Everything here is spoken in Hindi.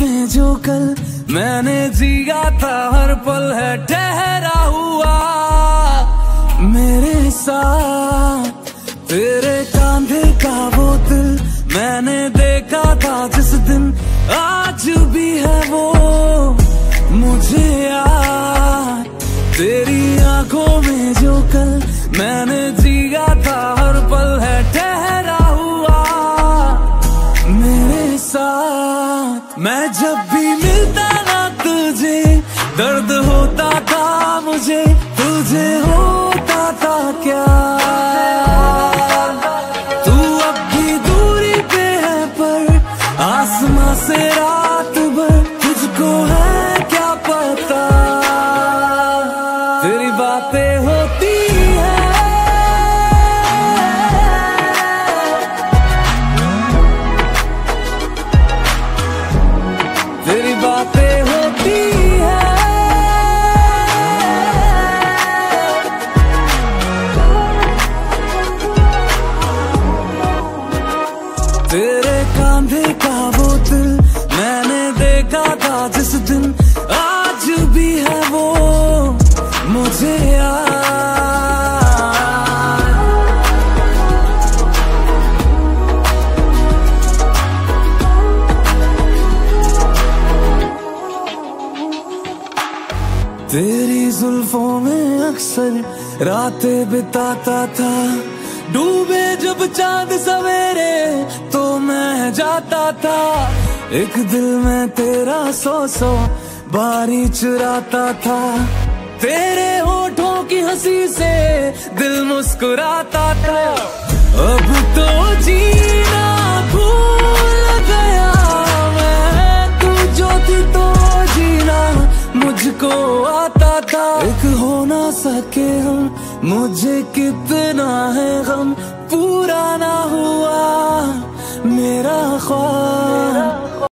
में जो कल मैंने जिया था, हर पल है ठहरा हुआ। मेरे साथ, तेरे कांधे का वो दिल मैंने देखा था, जिस दिन आज भी है वो। मुझे याद, तेरी आँखों में जो कल मैंने साथ मैं जब भी मिलता ना तुझे, दर्द होता था मुझे, तुझे होता था क्या? तू अब भी दूरी पे है पर, आसमां से रात भर तुझको है क्या पता? तेरी बातें होती बातें होती है। तेरे कांधे का वो मैंने देखा था जिस दिन तेरी जुल्फों में अक्सर रातें बिताता था। डूबे जब चाँद सवेरे तो मैं जाता था। एक दिल में तेरा सौ सौ बारी चुराता था। तेरे होठों की हँसी से दिल मुस्कुराता था। अब मुझको आता था। एक हो ना सके हम, मुझे कितना है गम? पूरा ना हुआ, मेरा ख्वाब